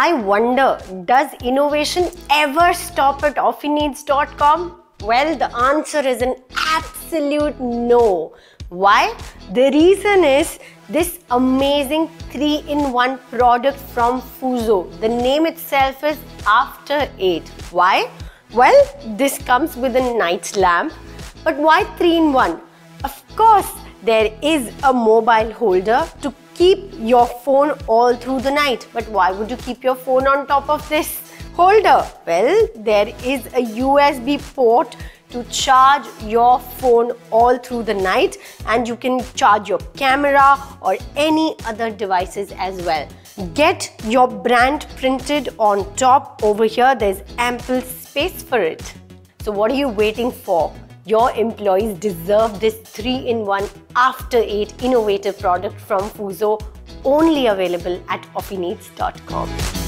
I wonder, does innovation ever stop at offineeds.com? Well, the answer is an absolute no. Why? The reason is this amazing 3-in-1 product from Fuzo. The name itself is After 8. Why? Well, this comes with a night lamp. But why 3-in-1? Of course, there is a mobile holder to keep your phone all through the night. But why would you keep your phone on top of this holder? Well, there is a USB port to charge your phone all through the night and you can charge your camera or any other devices as well. Get your brand printed on top over here. There's ample space for it. So what are you waiting for? Your employees deserve this 3-in-1 After 8 innovative product from Fuzo only available at offineeds.com.